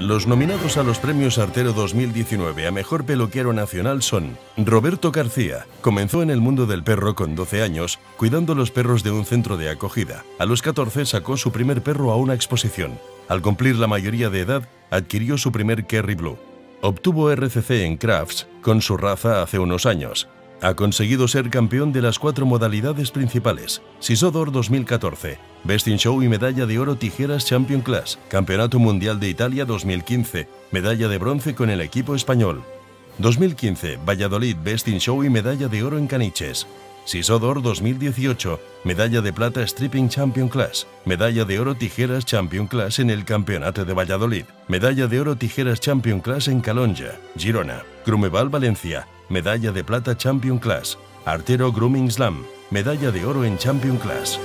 Los nominados a los premios Artero 2019 a Mejor Peluquero Nacional son Roberto García. Comenzó en el mundo del perro con 12 años, cuidando los perros de un centro de acogida. A los 14 sacó su primer perro a una exposición. Al cumplir la mayoría de edad, adquirió su primer Kerry Blue. Obtuvo RCC en Crafts con su raza hace unos años. Ha conseguido ser campeón de las cuatro modalidades principales. Sisodor 2014, Best in Show y medalla de oro tijeras Champion Class, Campeonato Mundial de Italia 2015, medalla de bronce con el equipo español. 2015, Valladolid Best in Show y medalla de oro en caniches. Sisodor 2018, medalla de plata Stripping Champion Class, medalla de oro tijeras Champion Class en el Campeonato de Valladolid, medalla de oro tijeras Champion Class en Calonja, Girona, Grumeval Valencia, medalla de plata Champion Class, Artero Grooming Slam, medalla de oro en Champion Class.